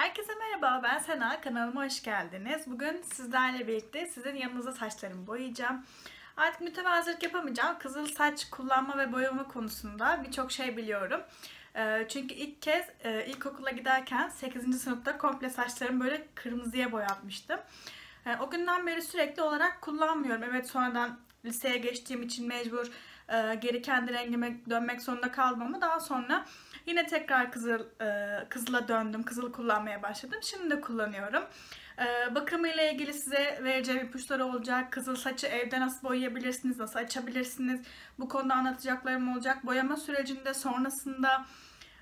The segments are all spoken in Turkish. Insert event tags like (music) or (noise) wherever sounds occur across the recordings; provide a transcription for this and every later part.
Herkese merhaba, ben Sena. Kanalıma hoş geldiniz. Bugün sizlerle birlikte sizin yanınıza saçlarımı boyayacağım. Artık mütevazılık yapamayacağım. Kızıl saç kullanma ve boyama konusunda birçok şey biliyorum. Ee, Çünkü ilk kez e, ilkokula giderken 8. sınıfta komple saçlarımı böyle kırmızıya boyatmıştım. Ee, O günden beri sürekli olarak kullanmıyorum. Evet sonradan liseye geçtiğim için mecbur e, geri kendi rengime dönmek zorunda kaldım ama daha sonra yine tekrar kızıl e, kızıla döndüm. Kızıl kullanmaya başladım. Şimdi de kullanıyorum. E, bakımı ile ilgili size vereceğim ipuçları olacak. Kızıl saçı evde nasıl boyayabilirsiniz, nasıl açabilirsiniz? Bu konuda anlatacaklarım olacak. Boyama sürecinde sonrasında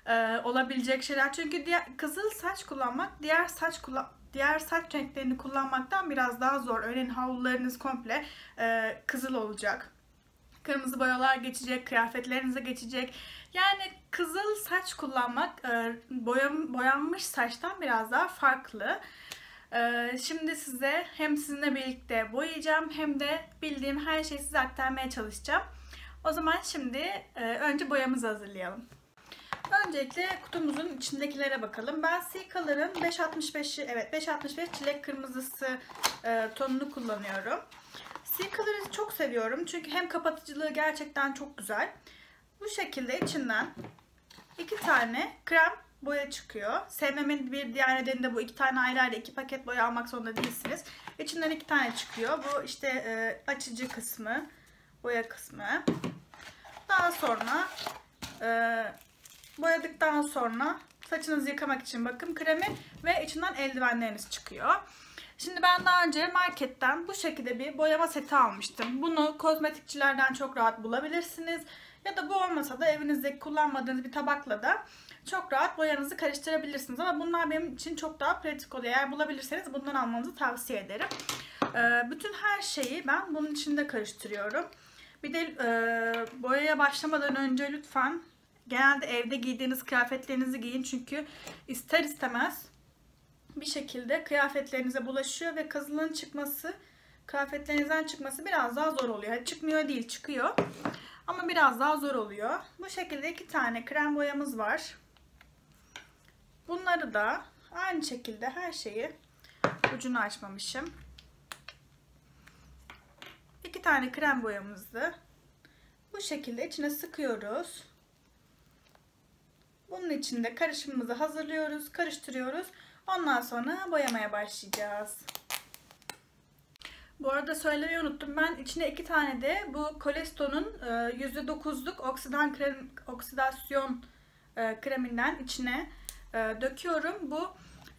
e, olabilecek şeyler. Çünkü diğer, kızıl saç kullanmak diğer saç kullan diğer saç renklerini kullanmaktan biraz daha zor. Örneğin havlularınız komple e, kızıl olacak. Kırmızı boyalar geçecek, kıyafetlerinize geçecek. Yani kızıl saç kullanmak e, boyanmış saçtan biraz daha farklı. E, şimdi size hem sizinle birlikte boyayacağım hem de bildiğim her şeyi size aktarmaya çalışacağım. O zaman şimdi e, önce boyamızı hazırlayalım. Öncelikle kutumuzun içindekilere bakalım. Ben Silkaların 565'i evet 565 çilek kırmızısı tonunu kullanıyorum. Silkaları çok seviyorum çünkü hem kapatıcılığı gerçekten çok güzel. Bu şekilde içinden iki tane krem boya çıkıyor. Sevmemin bir diğer nedeni de bu iki tane ayrı ayrı iki paket boya almak zorunda değilsiniz. İçinden iki tane çıkıyor. Bu işte e, açıcı kısmı, boya kısmı. Daha sonra e, boyadıktan sonra saçınızı yıkamak için bakım kremi ve içinden eldivenleriniz çıkıyor. Şimdi ben daha önce marketten bu şekilde bir boyama seti almıştım. Bunu kozmetikçilerden çok rahat bulabilirsiniz. Ya da bu olmasa da evinizdeki kullanmadığınız bir tabakla da çok rahat boyanızı karıştırabilirsiniz. Ama bunlar benim için çok daha pratik oluyor. Eğer bulabilirseniz bundan almanızı tavsiye ederim. Ee, bütün her şeyi ben bunun içinde karıştırıyorum. Bir de e, boyaya başlamadan önce lütfen genelde evde giydiğiniz kıyafetlerinizi giyin. Çünkü ister istemez bir şekilde kıyafetlerinize bulaşıyor ve kızılın çıkması, kıyafetlerinizden çıkması biraz daha zor oluyor. Yani çıkmıyor değil, çıkıyor. Ama biraz daha zor oluyor. Bu şekilde iki tane krem boyamız var. Bunları da aynı şekilde her şeyi ucunu açmamışım. İki tane krem boyamızı bu şekilde içine sıkıyoruz. Bunun içinde karışımımızı hazırlıyoruz, karıştırıyoruz. Ondan sonra boyamaya başlayacağız. Bu arada söylemeyi unuttum. Ben içine iki tane de bu Kolesto'nun %9'luk oksidan krem, oksidasyon e, kreminden içine e, döküyorum. Bu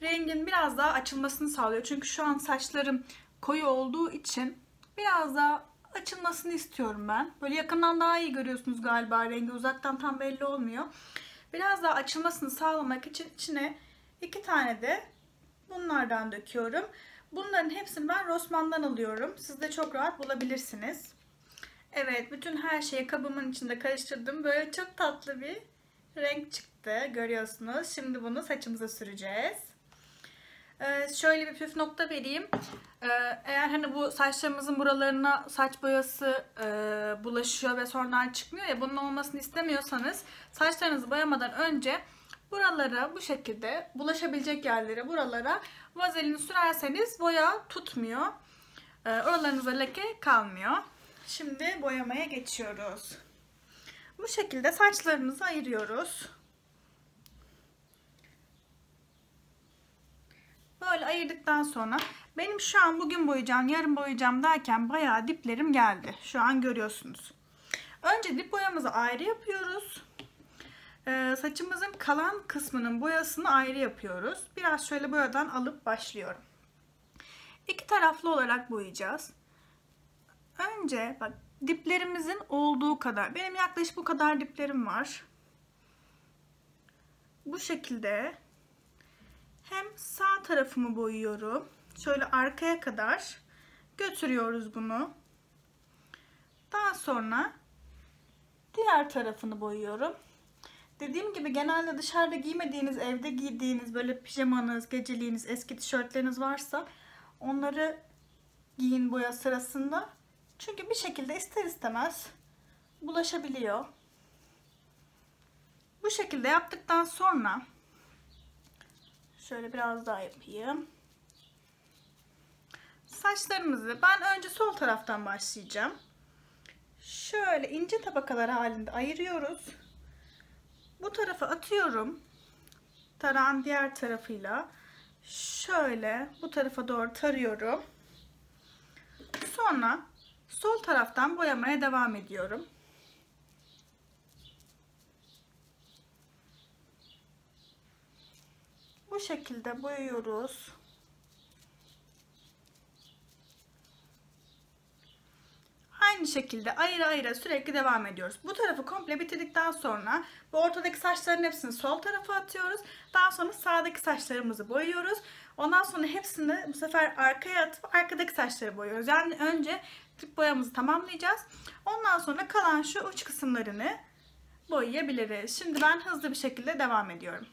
rengin biraz daha açılmasını sağlıyor. Çünkü şu an saçlarım koyu olduğu için biraz daha açılmasını istiyorum ben. Böyle yakından daha iyi görüyorsunuz galiba rengi. Uzaktan tam belli olmuyor. Biraz daha açılmasını sağlamak için içine iki tane de bunlardan döküyorum. Bunların hepsini ben Rossmann'dan alıyorum. Siz de çok rahat bulabilirsiniz. Evet, bütün her şeyi kabımın içinde karıştırdım. Böyle çok tatlı bir renk çıktı. Görüyorsunuz. Şimdi bunu saçımıza süreceğiz. Ee, şöyle bir püf nokta vereyim. Ee, eğer hani bu saçlarımızın buralarına saç boyası e, bulaşıyor ve sonradan çıkmıyor ya bunun olmasını istemiyorsanız saçlarınızı boyamadan önce buralara bu şekilde bulaşabilecek yerlere buralara vazelini sürerseniz boya tutmuyor. Ee, oralarınıza leke kalmıyor. Şimdi boyamaya geçiyoruz. Bu şekilde saçlarımızı ayırıyoruz. Böyle ayırdıktan sonra benim şu an bugün boyayacağım, yarın boyayacağım derken bayağı diplerim geldi. Şu an görüyorsunuz. Önce dip boyamızı ayrı yapıyoruz. Ee, saçımızın kalan kısmının boyasını ayrı yapıyoruz. Biraz şöyle boyadan alıp başlıyorum. İki taraflı olarak boyayacağız. Önce bak diplerimizin olduğu kadar. Benim yaklaşık bu kadar diplerim var. Bu şekilde hem sağ tarafımı boyuyorum. Şöyle arkaya kadar götürüyoruz bunu. Daha sonra diğer tarafını boyuyorum. Dediğim gibi genelde dışarıda giymediğiniz, evde giydiğiniz böyle pijamanız, geceliğiniz, eski tişörtleriniz varsa onları giyin boya sırasında. Çünkü bir şekilde ister istemez bulaşabiliyor. Bu şekilde yaptıktan sonra Şöyle biraz daha yapayım. Saçlarımızı ben önce sol taraftan başlayacağım. Şöyle ince tabakalar halinde ayırıyoruz. Bu tarafa atıyorum. Tarağın diğer tarafıyla şöyle bu tarafa doğru tarıyorum. Sonra sol taraftan boyamaya devam ediyorum. Bu şekilde boyuyoruz. Aynı şekilde ayıra ayıra sürekli devam ediyoruz. Bu tarafı komple bitirdikten sonra bu ortadaki saçların hepsini sol tarafa atıyoruz. Daha sonra sağdaki saçlarımızı boyuyoruz. Ondan sonra hepsini bu sefer arkaya atıp arkadaki saçları boyuyoruz. Yani önce tip boyamızı tamamlayacağız. Ondan sonra kalan şu uç kısımlarını boyayabiliriz. Şimdi ben hızlı bir şekilde devam ediyorum.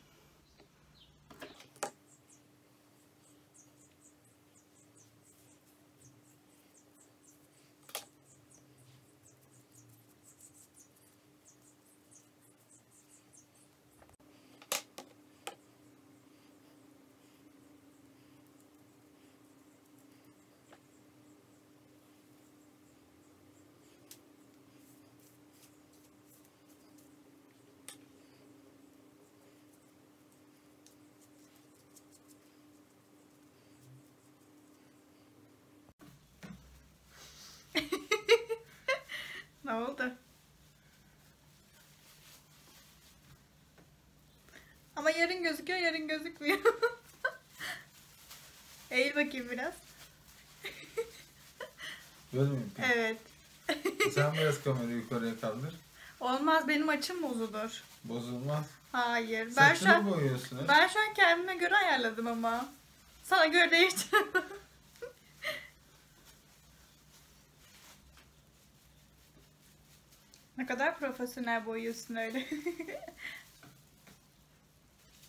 Ne oldu? Ama yarın gözüküyor, yarın gözükmüyor. (laughs) Eğil bakayım biraz. Böyle mi? Evet. Sen (laughs) biraz kamerayı yukarıya kaldır. Olmaz benim açım bozulur. Bozulmaz. Hayır. Ben şu Saçını an boyuyorsun. ben şu an kendime göre ayarladım ama. Sana göre değiştirdim. (laughs) ne kadar profesyonel boyuyorsun öyle.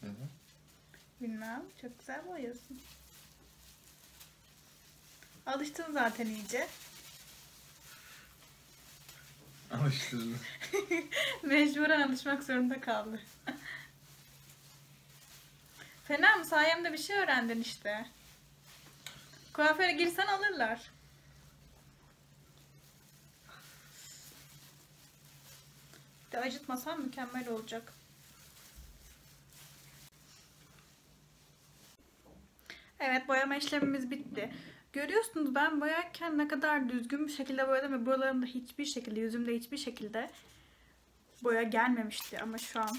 Hı hı. Bilmem. Çok güzel boyuyorsun. Alıştın zaten iyice. Alıştırdım. (laughs) Mecburen alışmak zorunda kaldı. Fena mı? Sayemde bir şey öğrendin işte. Kuaföre girsen alırlar. De acıtmasan mükemmel olacak. Evet boyama işlemimiz bitti. Görüyorsunuz ben boyarken ne kadar düzgün bir şekilde boyadım ve buralarımda hiçbir şekilde, yüzümde hiçbir şekilde boya gelmemişti ama şu an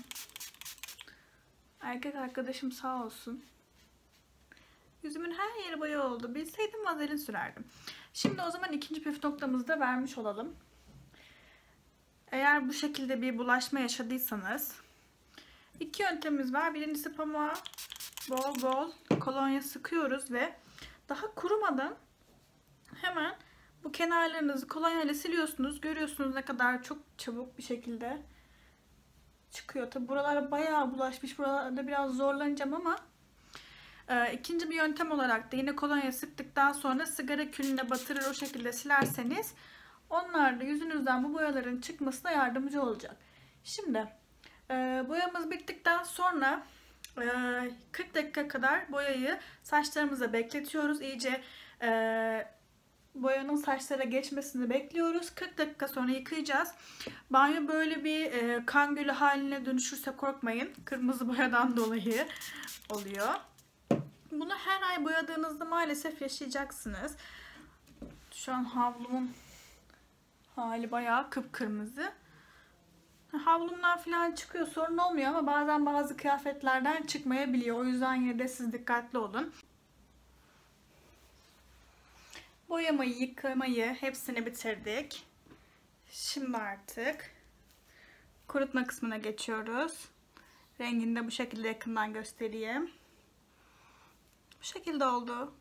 erkek arkadaşım sağ olsun. Yüzümün her yeri boya oldu. Bilseydim vazelin sürerdim. Şimdi o zaman ikinci püf noktamızı da vermiş olalım. Eğer bu şekilde bir bulaşma yaşadıysanız iki yöntemimiz var. Birincisi pamuğa bol bol kolonya sıkıyoruz ve daha kurumadan hemen bu kenarlarınızı kolonya ile siliyorsunuz. Görüyorsunuz ne kadar çok çabuk bir şekilde çıkıyor. Tabi buralara bayağı bulaşmış. Buralarda biraz zorlanacağım ama e, ikinci bir yöntem olarak da yine kolonya sıktıktan sonra sigara külüne batırır o şekilde silerseniz onlar da yüzünüzden bu boyaların çıkmasına yardımcı olacak. Şimdi e, boyamız bittikten sonra e, 40 dakika kadar boyayı saçlarımıza bekletiyoruz. İyice e, boyanın saçlara geçmesini bekliyoruz. 40 dakika sonra yıkayacağız. Banyo böyle bir e, kan gölü haline dönüşürse korkmayın. Kırmızı boyadan dolayı oluyor. Bunu her ay boyadığınızda maalesef yaşayacaksınız. Şu an havlumun hali bayağı kıpkırmızı. Havlumdan falan çıkıyor sorun olmuyor ama bazen bazı kıyafetlerden çıkmayabiliyor. O yüzden yine de siz dikkatli olun. Boyamayı, yıkamayı hepsini bitirdik. Şimdi artık kurutma kısmına geçiyoruz. Rengini de bu şekilde yakından göstereyim. Bu şekilde oldu.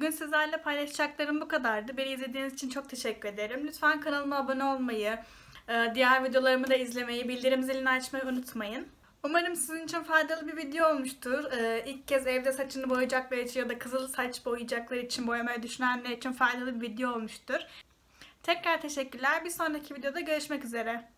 Bugün sizlerle paylaşacaklarım bu kadardı. Beni izlediğiniz için çok teşekkür ederim. Lütfen kanalıma abone olmayı, e, diğer videolarımı da izlemeyi, bildirim zilini açmayı unutmayın. Umarım sizin için faydalı bir video olmuştur. E, İlk kez evde saçını boyayacaklar için ya da kızıl saç boyayacaklar için, boyamayı düşünenler için faydalı bir video olmuştur. Tekrar teşekkürler. Bir sonraki videoda görüşmek üzere.